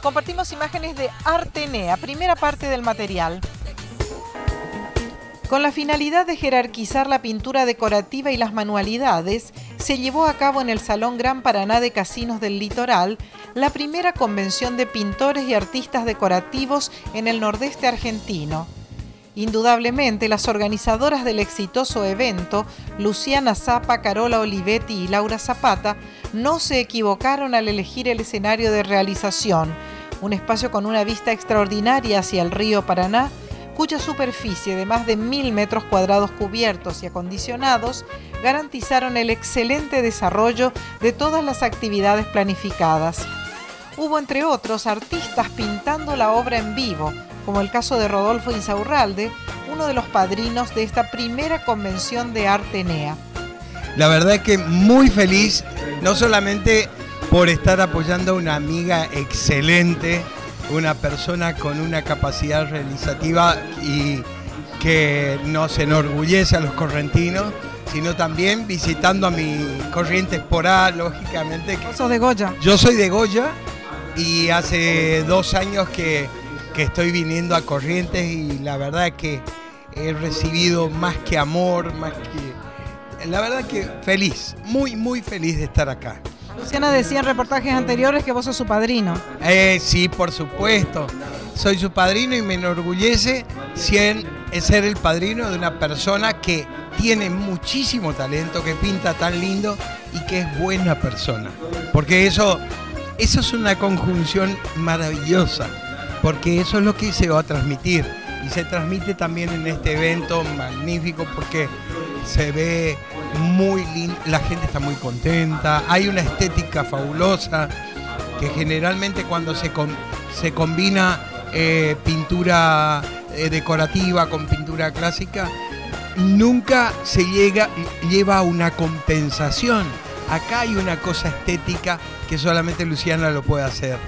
compartimos imágenes de Artenea, primera parte del material. Con la finalidad de jerarquizar la pintura decorativa y las manualidades, se llevó a cabo en el Salón Gran Paraná de Casinos del Litoral la primera convención de pintores y artistas decorativos en el nordeste argentino. Indudablemente, las organizadoras del exitoso evento, Luciana Zapa, Carola Olivetti y Laura Zapata, no se equivocaron al elegir el escenario de realización, un espacio con una vista extraordinaria hacia el río Paraná, cuya superficie de más de mil metros cuadrados cubiertos y acondicionados garantizaron el excelente desarrollo de todas las actividades planificadas. Hubo, entre otros, artistas pintando la obra en vivo, como el caso de Rodolfo Insaurralde, uno de los padrinos de esta primera convención de Artenea. La verdad es que muy feliz, no solamente por estar apoyando a una amiga excelente, una persona con una capacidad realizativa y que nos enorgullece a los correntinos, sino también visitando a mi corriente esporada, lógicamente. ¿Vos sos de Goya? Yo soy de Goya y hace dos años que, que estoy viniendo a Corrientes y la verdad es que he recibido más que amor, más que... La verdad que feliz, muy, muy feliz de estar acá. Luciana decía en reportajes anteriores que vos sos su padrino. Eh, sí, por supuesto. Soy su padrino y me enorgullece ser el padrino de una persona que tiene muchísimo talento, que pinta tan lindo y que es buena persona. Porque eso, eso es una conjunción maravillosa, porque eso es lo que se va a transmitir. Y se transmite también en este evento magnífico porque se ve muy lindo, la gente está muy contenta, hay una estética fabulosa que generalmente cuando se, se combina eh, pintura eh, decorativa con pintura clásica, nunca se llega, lleva a una compensación. Acá hay una cosa estética que solamente Luciana lo puede hacer.